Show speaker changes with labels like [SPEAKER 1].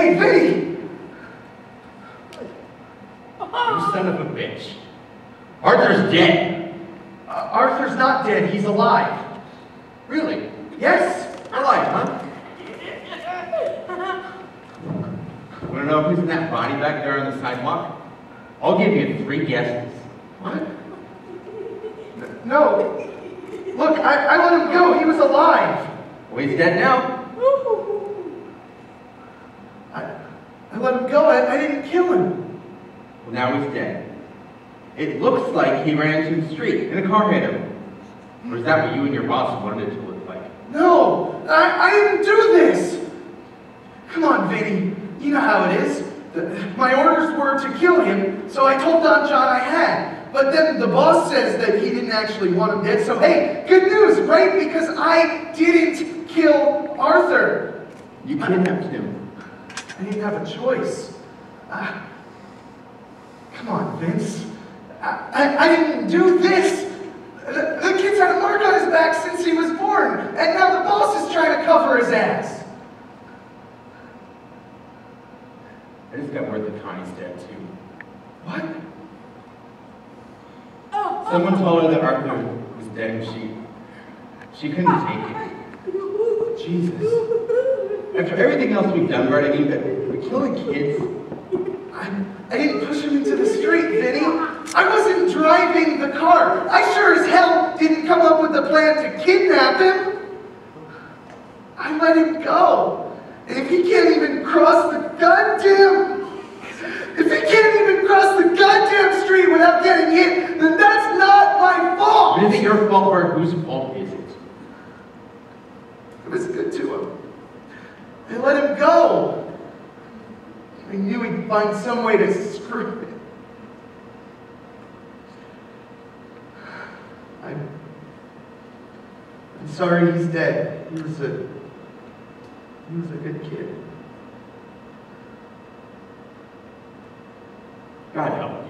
[SPEAKER 1] Hey, Vinny!
[SPEAKER 2] You son of a bitch. Arthur's dead.
[SPEAKER 1] Uh, Arthur's not dead, he's alive.
[SPEAKER 2] Really?
[SPEAKER 1] Yes?
[SPEAKER 2] Alive, huh? Want to know who's in that body back there on the sidewalk? I'll give you three guesses.
[SPEAKER 1] What? No. Look, I, I let him go, he was alive.
[SPEAKER 2] Well, he's dead now.
[SPEAKER 1] I, I let him go, I, I didn't kill him.
[SPEAKER 2] Well, now he's dead. It looks like he ran into the street and a car hit him. Or is that what you and your boss wanted it to look like?
[SPEAKER 1] No, I, I didn't do this. Come on, Vinny. You know how it is. The, my orders were to kill him, so I told Don John I had. But then the boss says that he didn't actually want him dead. So hey, good news, right? Because I didn't kill Arthur.
[SPEAKER 2] You kidnapped him.
[SPEAKER 1] I didn't have a choice. Uh, come on, Vince. I, I, I didn't do this. The, the kid's had a mark on his back since he was born, and now the boss is trying to cover his ass.
[SPEAKER 2] I just got word that Connie's dead too.
[SPEAKER 1] What?
[SPEAKER 2] Someone told her that Arthur was dead and she she couldn't take it.
[SPEAKER 1] Jesus.
[SPEAKER 2] After everything else we've done, right? I mean, we're killing kids.
[SPEAKER 1] I, I didn't push him into the street, Vinny. I wasn't driving the car. I sure as hell didn't come up with the plan to kidnap him. I let him go. And if he can't even cross the goddamn... If he can't even cross the goddamn street without getting hit, then that's not my fault.
[SPEAKER 2] Is it your fault or whose fault is it?
[SPEAKER 1] It was good to him. I let him go. I knew he'd find some way to screw it. I'm, I'm sorry he's dead. He was a he was a good kid.
[SPEAKER 2] God help